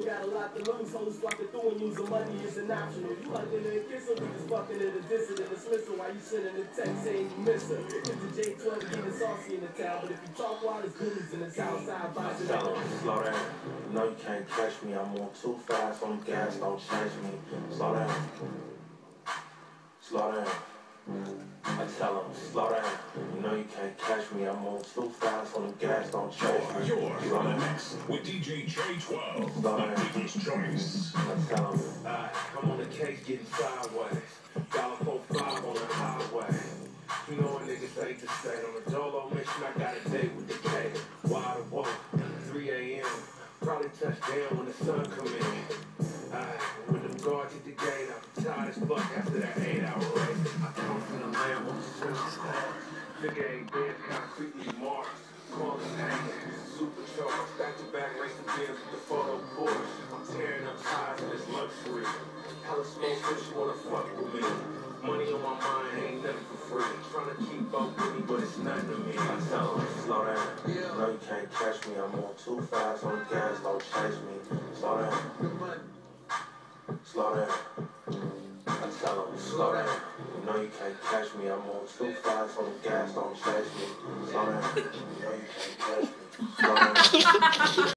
We got a lot to lose. Hoes fucking through and using money isn't optional. You hugging and kissing, we just fucking at a distance and dismissal while you sending the text saying you miss her. It's the J12 getting saucy in the town, but if you talk while it's goonies in I advise you Tell 'em, slow down. No, you can't catch me. I'm on too fast on the gas. Don't chase me. Slow down. Slow down. I tell 'em, slow down. You know you can't catch me. I'm on too fast on gas. Don't chase me. You're in Slow the down. mix with DJ J12 Slow on down. People's Choice. I tell 'em, Alright, I'm on the case getting sideways. Dollar four five on the highway. You know what niggas hate to say. On the Dolo mission, I got a date with the K. Wide awoke, 3 a.m. Probably touch down when the sun come in. Alright, when them guards hit the gate, I'm tired as fuck after that eight hour race. I come from the land with the eight dead, concretely marked. Call it hanging, supercharged. Back to back, the beers with the photo Porsche. I'm tearing up ties in this luxury. Hella bitch, you wanna fuck with me. Money on my mind, ain't nothing for free. Tryna keep up with me, but it's nothing to me. I tell 'em, slow down. No, you can't catch me. I'm on too fast on gas. Don't chase me. Slow down. Slow down. 'Em, slow down. You know you can't catch me. I'm on too fast on the gas. Don't chase me. Slow down. You know you can't catch me. Slow down.